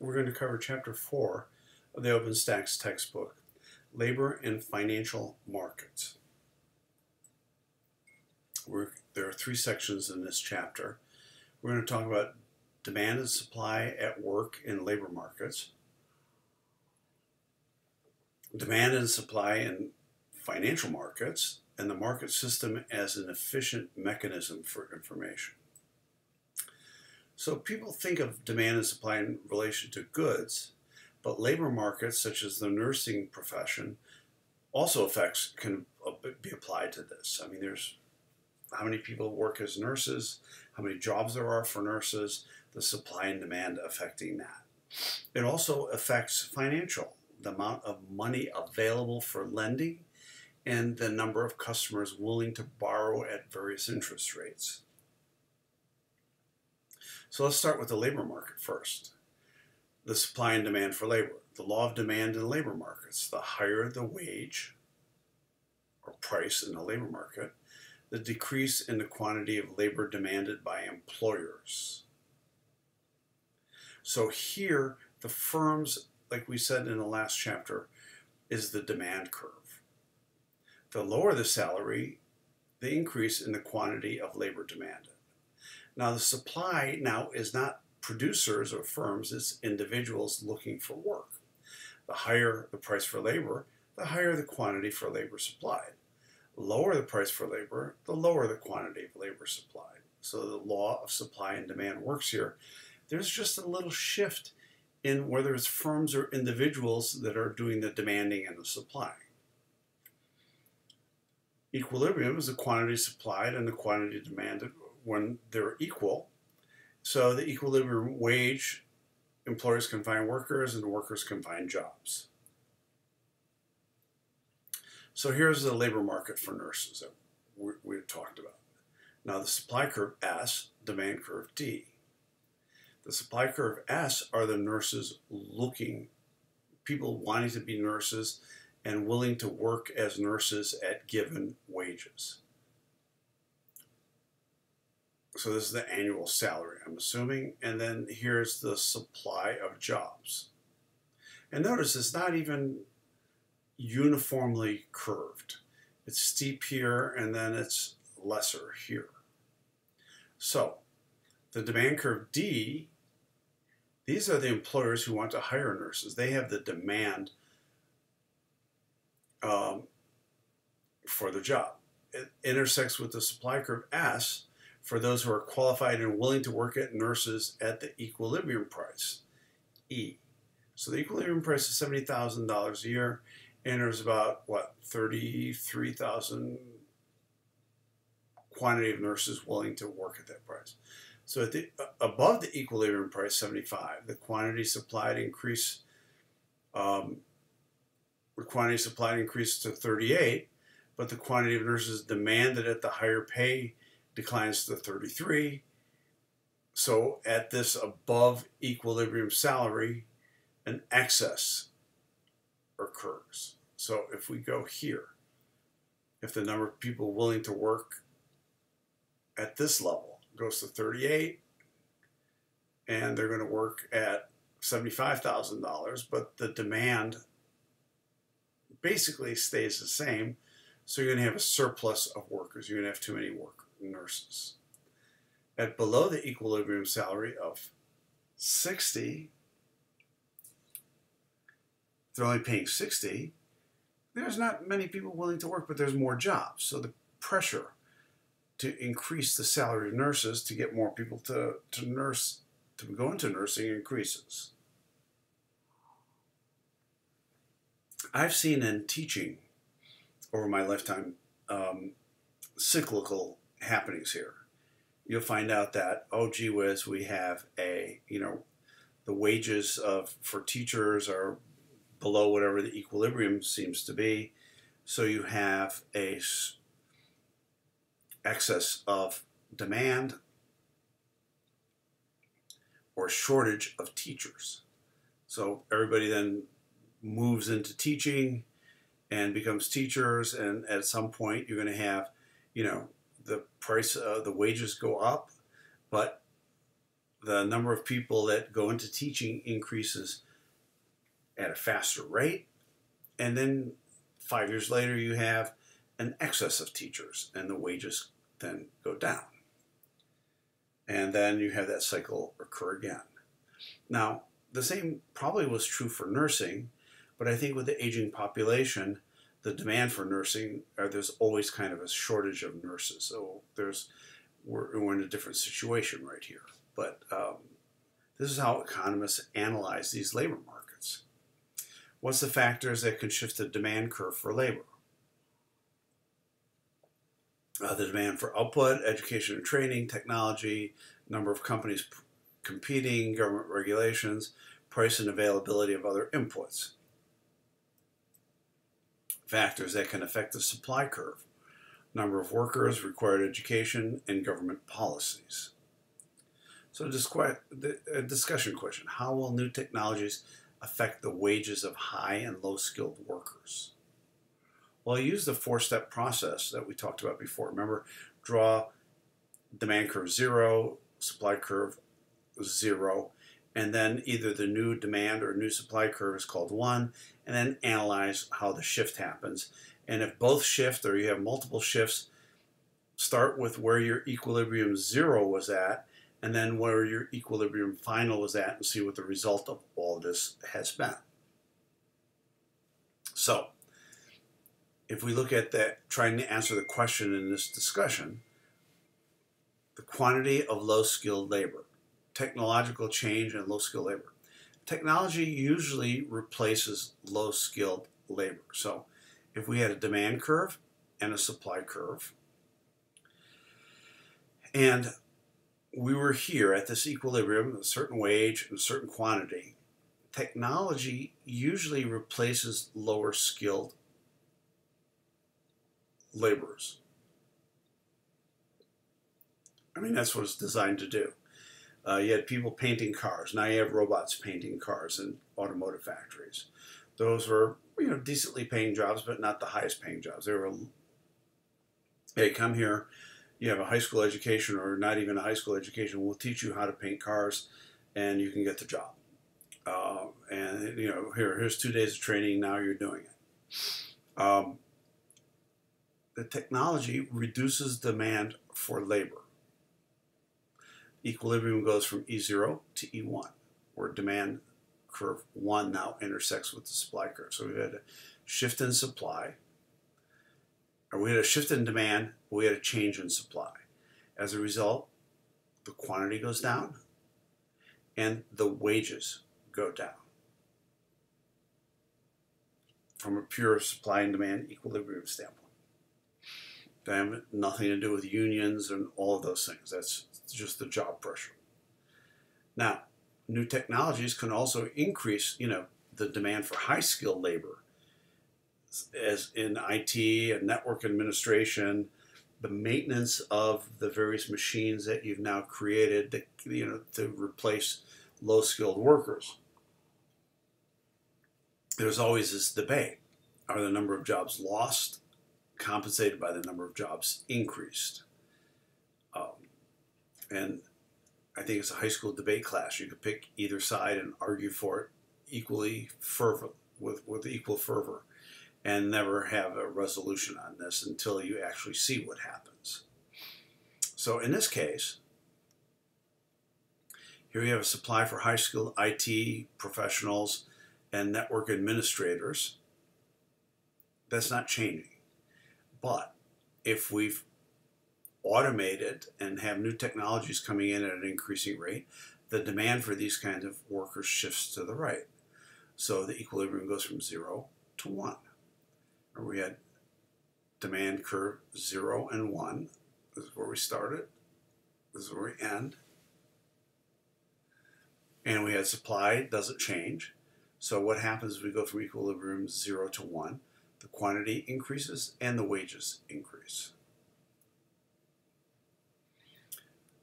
we're going to cover chapter four of the OpenStax textbook, Labor and Financial Markets. We're, there are three sections in this chapter. We're going to talk about demand and supply at work in labor markets, demand and supply in financial markets, and the market system as an efficient mechanism for information. So people think of demand and supply in relation to goods, but labor markets, such as the nursing profession, also affects can be applied to this. I mean, there's how many people work as nurses, how many jobs there are for nurses, the supply and demand affecting that. It also affects financial, the amount of money available for lending, and the number of customers willing to borrow at various interest rates. So let's start with the labor market first. The supply and demand for labor. The law of demand in labor markets. The higher the wage or price in the labor market, the decrease in the quantity of labor demanded by employers. So here, the firms, like we said in the last chapter, is the demand curve. The lower the salary, the increase in the quantity of labor demanded. Now, the supply now is not producers or firms, it's individuals looking for work. The higher the price for labor, the higher the quantity for labor supplied. Lower the price for labor, the lower the quantity of labor supplied. So the law of supply and demand works here. There's just a little shift in whether it's firms or individuals that are doing the demanding and the supplying. Equilibrium is the quantity supplied and the quantity demanded when they're equal. So the equilibrium wage, employers can find workers and workers can find jobs. So here's the labor market for nurses that we, we talked about. Now the supply curve S, demand curve D. The supply curve S are the nurses looking, people wanting to be nurses and willing to work as nurses at given wages. So this is the annual salary, I'm assuming. And then here's the supply of jobs. And notice it's not even uniformly curved. It's steep here and then it's lesser here. So the demand curve D, these are the employers who want to hire nurses. They have the demand um, for the job. It intersects with the supply curve S, for those who are qualified and willing to work at nurses at the equilibrium price, E. So the equilibrium price is $70,000 a year, and there's about, what, 33,000 quantity of nurses willing to work at that price. So at the, above the equilibrium price, 75, the quantity supplied increase, um, the quantity supplied increased to 38, but the quantity of nurses demanded at the higher pay declines to 33. So at this above equilibrium salary, an excess occurs. So if we go here, if the number of people willing to work at this level goes to 38, and they're going to work at $75,000, but the demand basically stays the same. So you're going to have a surplus of workers. You're going to have too many workers nurses. At below the equilibrium salary of 60, they're only paying 60, there's not many people willing to work, but there's more jobs. So the pressure to increase the salary of nurses to get more people to, to nurse, to go into nursing increases. I've seen in teaching over my lifetime um, cyclical happenings here. You'll find out that, oh gee whiz, we have a, you know, the wages of for teachers are below whatever the equilibrium seems to be. So you have a excess of demand or shortage of teachers. So everybody then moves into teaching and becomes teachers and at some point you're going to have, you know, the price, uh, the wages go up, but the number of people that go into teaching increases at a faster rate. And then five years later, you have an excess of teachers, and the wages then go down. And then you have that cycle occur again. Now, the same probably was true for nursing, but I think with the aging population, the demand for nursing, or there's always kind of a shortage of nurses. So there's we're, we're in a different situation right here. But um, this is how economists analyze these labor markets. What's the factors that can shift the demand curve for labor? Uh, the demand for output, education and training, technology, number of companies competing, government regulations, price and availability of other inputs. Factors that can affect the supply curve, number of workers, required education, and government policies. So a discussion question. How will new technologies affect the wages of high and low skilled workers? Well, I use the four-step process that we talked about before. Remember, draw demand curve zero, supply curve zero, and then either the new demand or new supply curve is called one, and then analyze how the shift happens. And if both shift or you have multiple shifts, start with where your equilibrium zero was at, and then where your equilibrium final was at, and see what the result of all this has been. So, if we look at that, trying to answer the question in this discussion, the quantity of low skilled labor technological change and low skilled labor. Technology usually replaces low skilled labor. So if we had a demand curve and a supply curve, and we were here at this equilibrium, a certain wage and a certain quantity, technology usually replaces lower skilled laborers. I mean, that's what it's designed to do. Uh, you had people painting cars. Now you have robots painting cars in automotive factories. Those were, you know, decently paying jobs, but not the highest paying jobs. They were, hey, come here. You have a high school education or not even a high school education. We'll teach you how to paint cars, and you can get the job. Uh, and you know, here, here's two days of training. Now you're doing it. Um, the technology reduces demand for labor equilibrium goes from E0 to E1, where demand curve 1 now intersects with the supply curve. So we had a shift in supply, or we had a shift in demand, we had a change in supply. As a result, the quantity goes down and the wages go down. From a pure supply and demand equilibrium standpoint. They have nothing to do with unions and all of those things. That's just the job pressure. Now, new technologies can also increase, you know, the demand for high skilled labor, as in IT and network administration, the maintenance of the various machines that you've now created, you know, to replace low skilled workers. There's always this debate: Are the number of jobs lost compensated by the number of jobs increased? Um, and I think it's a high school debate class. You could pick either side and argue for it equally fervent with, with equal fervor and never have a resolution on this until you actually see what happens. So in this case, here we have a supply for high school IT professionals and network administrators. That's not changing. But if we've automated and have new technologies coming in at an increasing rate, the demand for these kinds of workers shifts to the right. So the equilibrium goes from zero to one. And we had demand curve zero and one. This is where we started. This is where we end. And we had supply doesn't change. So what happens is we go from equilibrium zero to one. The quantity increases and the wages increase.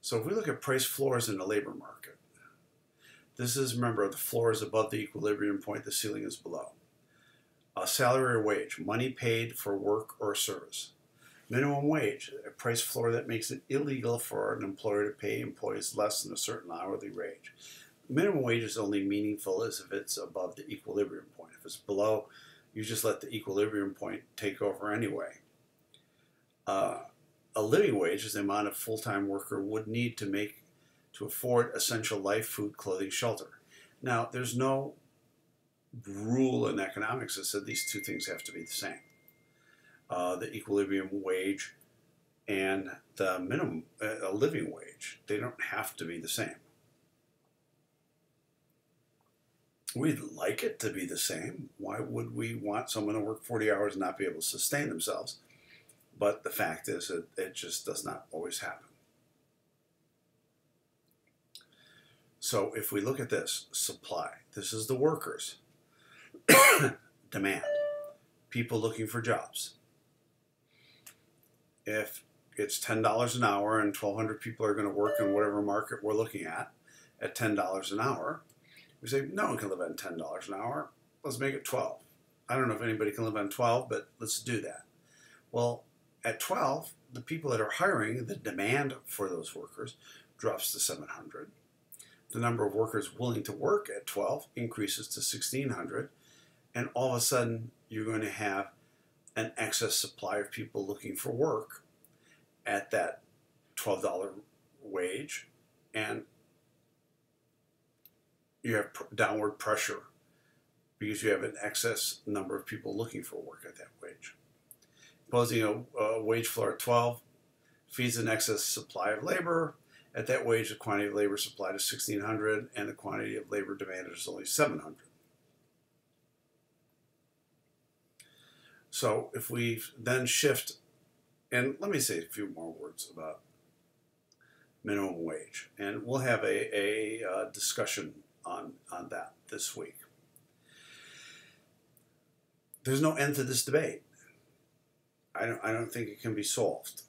So if we look at price floors in the labor market, this is, remember, the floor is above the equilibrium point, the ceiling is below. A salary or wage, money paid for work or service. Minimum wage, a price floor that makes it illegal for an employer to pay employees less than a certain hourly wage. Minimum wage is only meaningful as if it's above the equilibrium point. If it's below, you just let the equilibrium point take over anyway. Uh, a living wage is the amount a full-time worker would need to make to afford essential life, food, clothing, shelter. Now, there's no rule in economics that said these two things have to be the same uh, the equilibrium wage and the minimum uh, living wage. They don't have to be the same. We'd like it to be the same. Why would we want someone to work 40 hours and not be able to sustain themselves? But the fact is that it just does not always happen. So if we look at this supply, this is the workers, demand, people looking for jobs if it's ten dollars an hour and twelve hundred people are going to work in whatever market we're looking at at ten dollars an hour, we say no one can live on ten dollars an hour. Let's make it twelve. I don't know if anybody can live on twelve, but let's do that. Well, at twelve, the people that are hiring, the demand for those workers drops to seven hundred. The number of workers willing to work at 12 increases to 1600 and all of a sudden you're going to have an excess supply of people looking for work at that $12 wage and you have downward pressure because you have an excess number of people looking for work at that wage. Imposing a, a wage floor at 12 feeds an excess supply of labor. At that wage, the quantity of labor supplied is 1,600 and the quantity of labor demanded is only 700. So if we then shift, and let me say a few more words about minimum wage, and we'll have a, a uh, discussion on, on that this week. There's no end to this debate. I don't, I don't think it can be solved.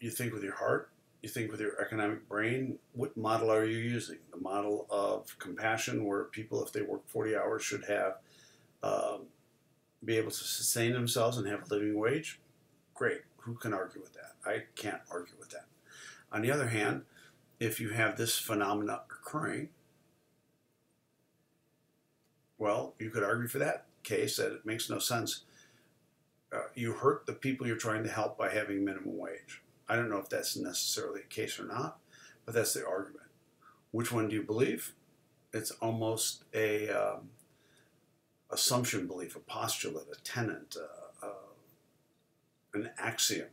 You think with your heart, you think with your economic brain, what model are you using? The model of compassion, where people, if they work 40 hours, should have um, be able to sustain themselves and have a living wage, great. Who can argue with that? I can't argue with that. On the other hand, if you have this phenomena occurring, well, you could argue for that case that it makes no sense. Uh, you hurt the people you're trying to help by having minimum wage. I don't know if that's necessarily the case or not, but that's the argument. Which one do you believe? It's almost a um, assumption belief, a postulate, a tenant, uh, uh, an axiom.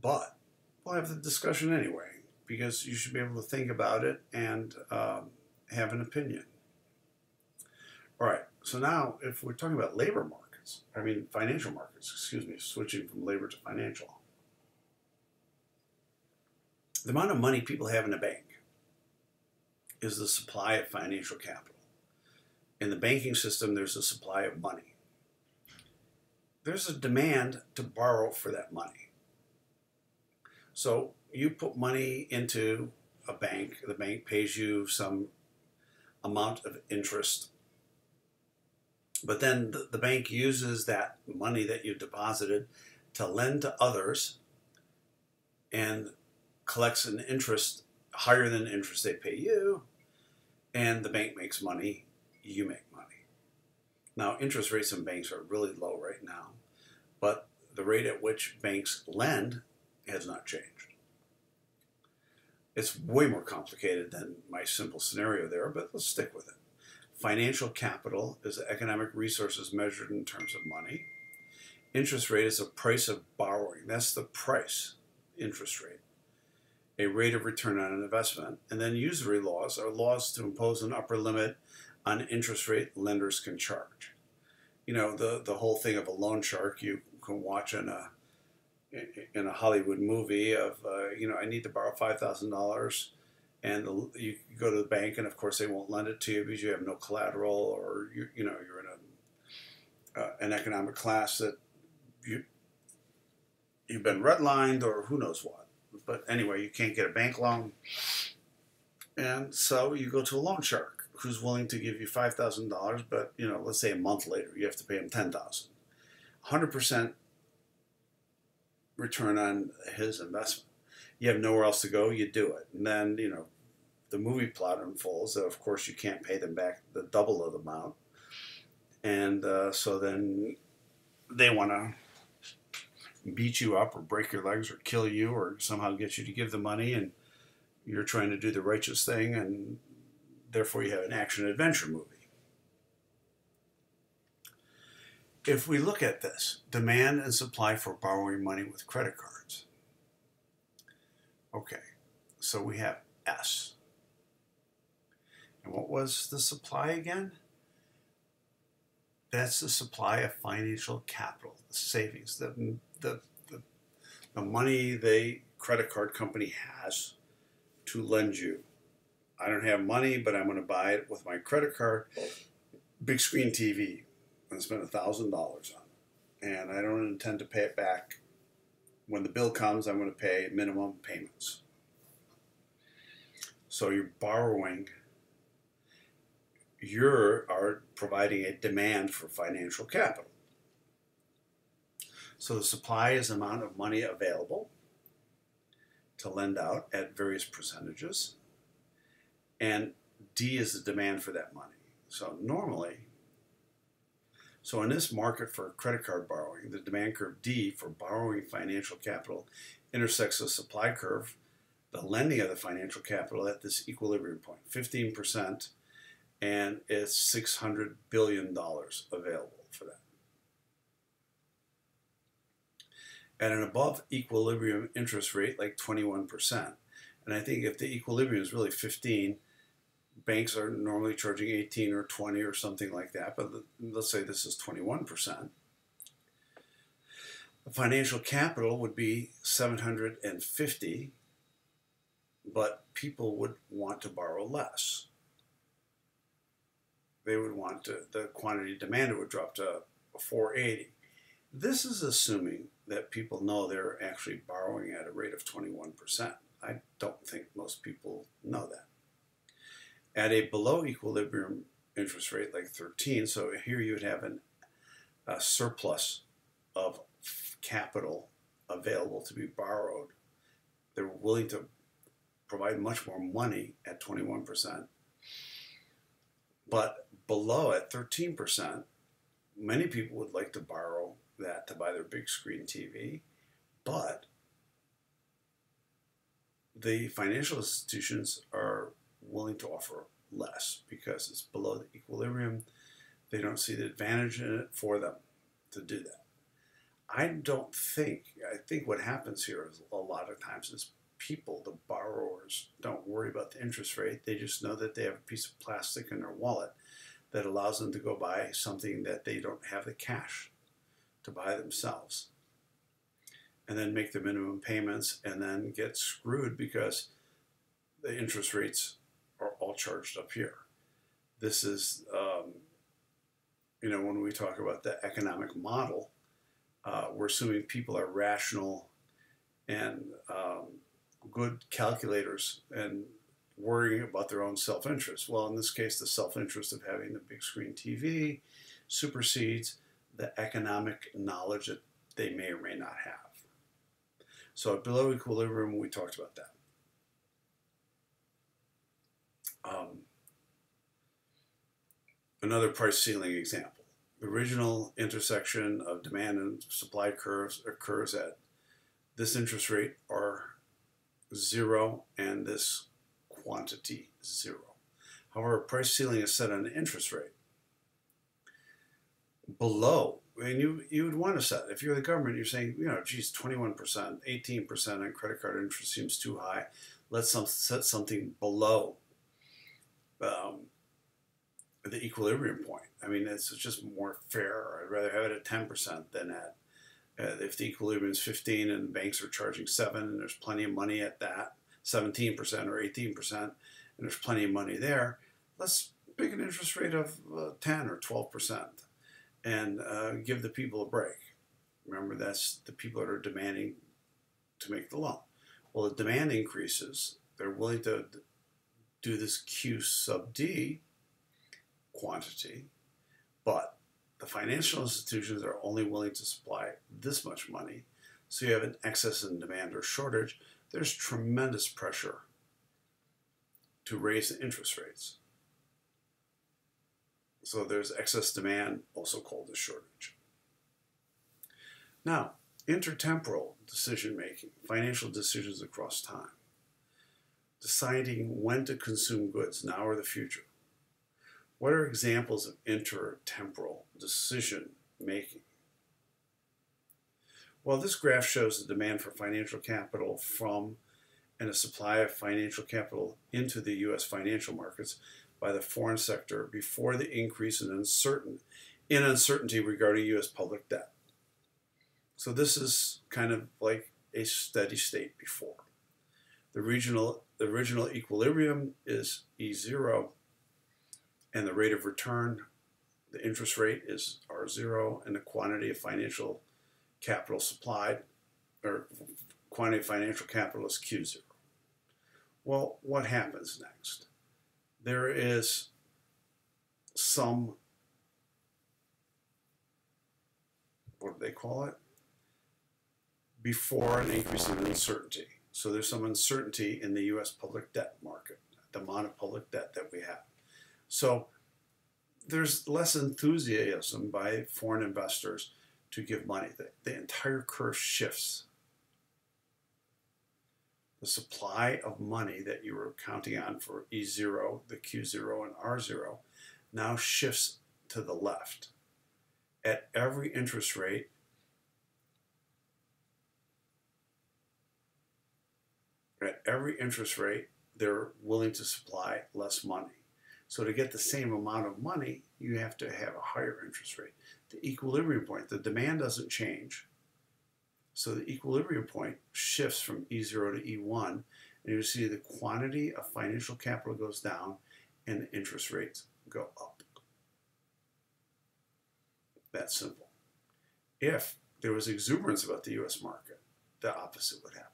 But we'll have the discussion anyway, because you should be able to think about it and um, have an opinion. All right, so now if we're talking about labor markets, I mean financial markets, excuse me, switching from labor to financial, the amount of money people have in a bank is the supply of financial capital in the banking system, there's a supply of money. There's a demand to borrow for that money. So you put money into a bank, the bank pays you some amount of interest. But then the, the bank uses that money that you deposited to lend to others and collects an interest higher than the interest they pay you, and the bank makes money you make money. Now, interest rates in banks are really low right now, but the rate at which banks lend has not changed. It's way more complicated than my simple scenario there, but let's stick with it. Financial capital is economic resources measured in terms of money. Interest rate is the price of borrowing. That's the price, interest rate. A rate of return on an investment. And then usury laws are laws to impose an upper limit on interest rate lenders can charge. You know, the, the whole thing of a loan shark you can watch in a in a Hollywood movie of, uh, you know, I need to borrow $5,000 and you go to the bank and of course they won't lend it to you because you have no collateral or, you, you know, you're in a, uh, an economic class that you, you've been redlined or who knows what. But anyway, you can't get a bank loan. And so you go to a loan shark who's willing to give you $5,000, but, you know, let's say a month later, you have to pay him 10000 100% return on his investment. You have nowhere else to go, you do it. And then, you know, the movie plot unfolds that, of course, you can't pay them back the double of the amount. And uh, so then they want to beat you up or break your legs or kill you or somehow get you to give the money and you're trying to do the righteous thing and therefore you have an action adventure movie. If we look at this, demand and supply for borrowing money with credit cards. Okay, so we have S. And what was the supply again? That's the supply of financial capital, the savings, the, the, the, the money the credit card company has to lend you. I don't have money, but I'm going to buy it with my credit card. Big screen TV. To spend a thousand dollars on it, and I don't intend to pay it back. When the bill comes, I'm going to pay minimum payments. So you're borrowing. You are providing a demand for financial capital. So the supply is the amount of money available to lend out at various percentages. And D is the demand for that money. So normally, so in this market for credit card borrowing, the demand curve D for borrowing financial capital intersects the supply curve, the lending of the financial capital at this equilibrium point, 15%, and it's $600 billion available for that. at an above equilibrium interest rate like 21%. And I think if the equilibrium is really 15, banks are normally charging 18 or 20 or something like that, but let's say this is 21%. The financial capital would be 750, but people would want to borrow less. They would want to, the quantity demanded would drop to 480. This is assuming that people know they're actually borrowing at a rate of 21%. I don't think most people know that. At a below equilibrium interest rate like 13, so here you would have an, a surplus of capital available to be borrowed. They're willing to provide much more money at 21%. But below at 13%, many people would like to borrow that to buy their big screen TV, but the financial institutions are willing to offer less because it's below the equilibrium. They don't see the advantage in it for them to do that. I don't think, I think what happens here is a lot of times is people, the borrowers, don't worry about the interest rate. They just know that they have a piece of plastic in their wallet that allows them to go buy something that they don't have the cash to buy themselves and then make the minimum payments and then get screwed because the interest rates are all charged up here. This is, um, you know, when we talk about the economic model, uh, we're assuming people are rational and um, good calculators and worrying about their own self interest. Well, in this case, the self interest of having the big screen TV supersedes the economic knowledge that they may or may not have. So at below equilibrium, we talked about that. Um, another price ceiling example. The original intersection of demand and supply curves occurs at this interest rate are zero and this quantity zero. However, price ceiling is set on interest rate below. And you, you would want to set, if you're the government, you're saying, you know, geez, 21%, 18% on credit card interest seems too high. Let's some, set something below um, the equilibrium point. I mean, it's just more fair. I'd rather have it at 10% than at, uh, if the equilibrium is 15 and banks are charging 7 and there's plenty of money at that, 17% or 18%, and there's plenty of money there, let's pick an interest rate of uh, 10 or 12% and uh, give the people a break. Remember, that's the people that are demanding to make the loan. Well, the demand increases. They're willing to do this Q sub D quantity, but the financial institutions are only willing to supply this much money. So you have an excess in demand or shortage, there's tremendous pressure to raise the interest rates. So there's excess demand, also called a shortage. Now, intertemporal decision making, financial decisions across time, deciding when to consume goods, now or the future. What are examples of intertemporal decision making? Well, this graph shows the demand for financial capital from and a supply of financial capital into the U.S. financial markets by the foreign sector before the increase in, uncertain, in uncertainty regarding U.S. public debt. So this is kind of like a steady state before. The regional the original equilibrium is E0 and the rate of return, the interest rate is R0 and the quantity of financial capital supplied or quantity of financial capital is Q0. Well, what happens next? There is some, what do they call it? Before an increase in uncertainty. So there's some uncertainty in the U.S. public debt market, the amount of public debt that we have. So there's less enthusiasm by foreign investors to give money. The, the entire curve shifts the supply of money that you were counting on for E0, the Q0, and R0 now shifts to the left. At every interest rate, at every interest rate, they're willing to supply less money. So to get the same amount of money, you have to have a higher interest rate. The equilibrium point, the demand doesn't change, so the equilibrium point shifts from E0 to E1, and you see the quantity of financial capital goes down and the interest rates go up. That's simple. If there was exuberance about the US market, the opposite would happen.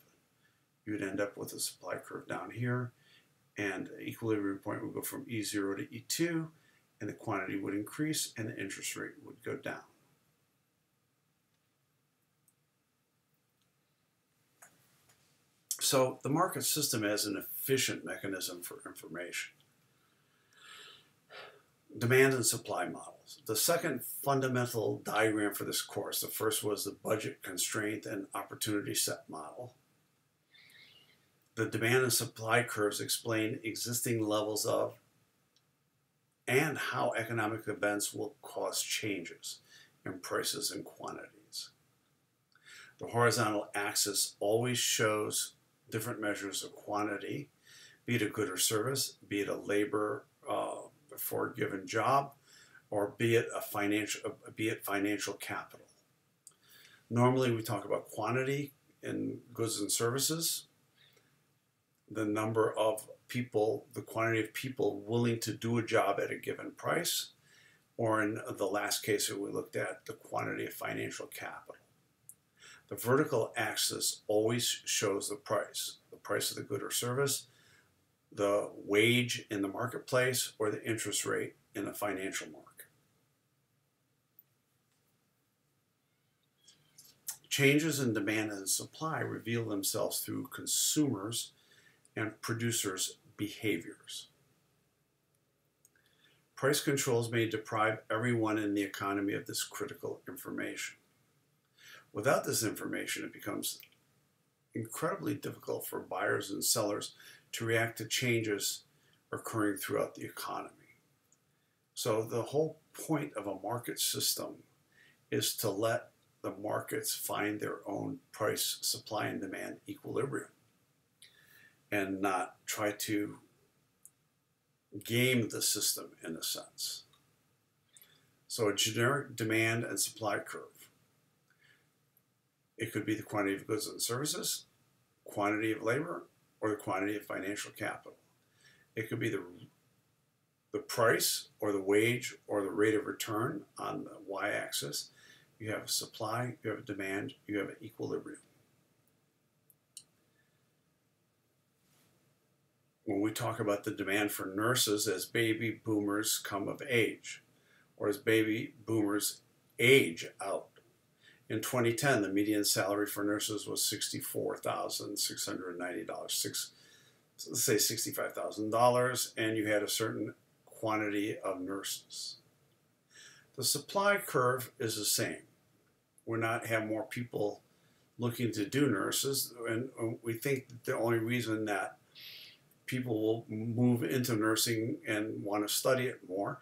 You would end up with a supply curve down here, and the equilibrium point would go from E0 to E2, and the quantity would increase and the interest rate would go down. So the market system has an efficient mechanism for information. Demand and supply models. The second fundamental diagram for this course, the first was the budget constraint and opportunity set model. The demand and supply curves explain existing levels of and how economic events will cause changes in prices and quantities. The horizontal axis always shows different measures of quantity, be it a good or service, be it a labor uh, for a given job, or be it a financial, be it financial capital. Normally, we talk about quantity in goods and services, the number of people, the quantity of people willing to do a job at a given price, or in the last case that we looked at, the quantity of financial capital. The vertical axis always shows the price, the price of the good or service, the wage in the marketplace, or the interest rate in the financial market. Changes in demand and supply reveal themselves through consumers' and producers' behaviors. Price controls may deprive everyone in the economy of this critical information. Without this information, it becomes incredibly difficult for buyers and sellers to react to changes occurring throughout the economy. So, the whole point of a market system is to let the markets find their own price, supply, and demand equilibrium and not try to game the system in a sense. So, a generic demand and supply curve it could be the quantity of goods and services, quantity of labor, or the quantity of financial capital. It could be the, the price or the wage or the rate of return on the y-axis. You have supply, you have demand, you have an equilibrium. When we talk about the demand for nurses as baby boomers come of age, or as baby boomers age out, In 2010, the median salary for nurses was $64,690. Six, let's say $65,000, and you had a certain quantity of nurses. The supply curve is the same. We're not have more people looking to do nurses, and we think the only reason that people will move into nursing and want to study it more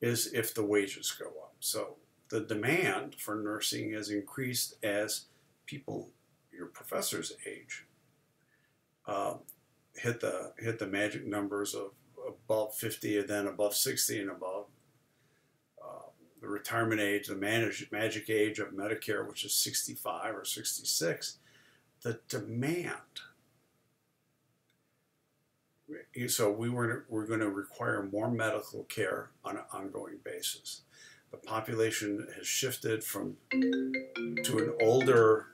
is if the wages go up. So the demand for nursing has increased as people, your professors age, uh, hit the hit the magic numbers of above 50 and then above 60 and above. Uh, the retirement age, the manage, magic age of Medicare, which is 65 or 66, the demand. So we were, we're going to require more medical care on an ongoing basis. The population has shifted from to an older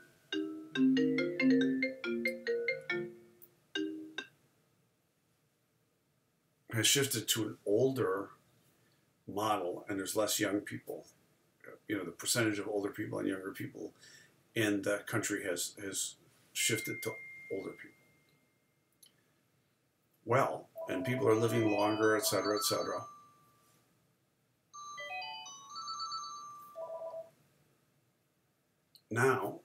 has shifted to an older model and there's less young people. You know the percentage of older people and younger people in the country has has shifted to older people well and people are living longer et cetera et cetera now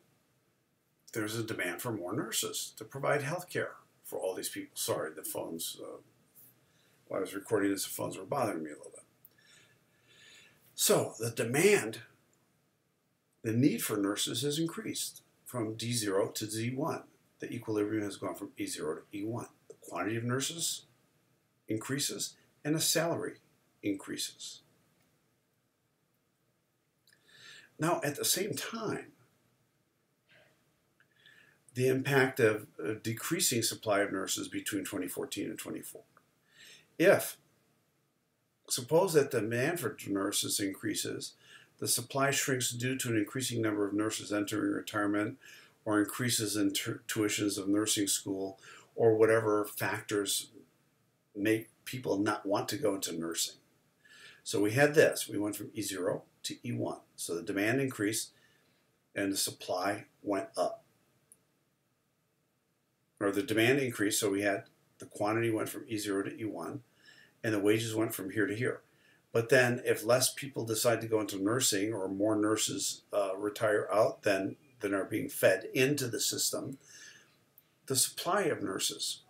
there's a demand for more nurses to provide health care for all these people. Sorry, the phones, uh, while I was recording this, the phones were bothering me a little bit. So the demand, the need for nurses has increased from D0 to D1. The equilibrium has gone from E0 to E1. Quantity of nurses increases and the salary increases. Now, at the same time, the impact of a decreasing supply of nurses between 2014 and 24. If, suppose that the demand for nurses increases, the supply shrinks due to an increasing number of nurses entering retirement or increases in tuitions of nursing school or whatever factors make people not want to go into nursing. So we had this. We went from E0 to E1. So the demand increased and the supply went up or the demand increased, so we had the quantity went from E0 to E1, and the wages went from here to here. But then, if less people decide to go into nursing or more nurses uh, retire out than, than are being fed into the system, the supply of nurses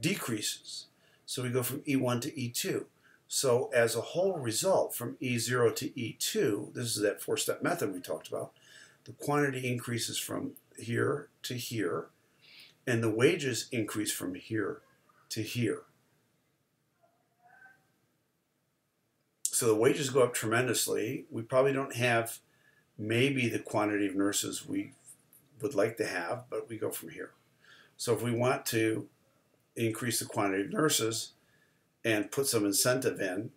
decreases. So we go from E1 to E2. So, as a whole result, from E0 to E2, this is that four step method we talked about, the quantity increases from here to here and the wages increase from here to here. So the wages go up tremendously. We probably don't have maybe the quantity of nurses we would like to have, but we go from here. So if we want to increase the quantity of nurses and put some incentive in,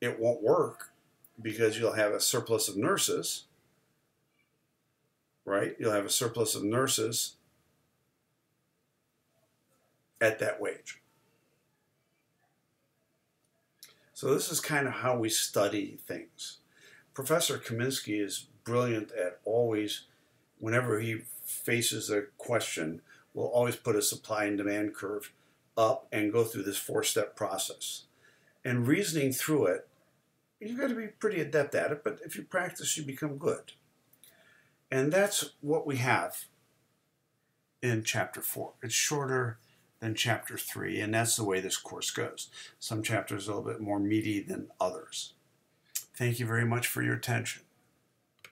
it won't work because you'll have a surplus of nurses, right? You'll have a surplus of nurses at that wage. So this is kind of how we study things. Professor Kaminsky is brilliant at always, whenever he faces a question, will always put a supply and demand curve up and go through this four-step process. And reasoning through it, you've got to be pretty adept at it, but if you practice, you become good. And that's what we have in chapter four. It's shorter than chapter 3, and that's the way this course goes. Some chapters are a little bit more meaty than others. Thank you very much for your attention.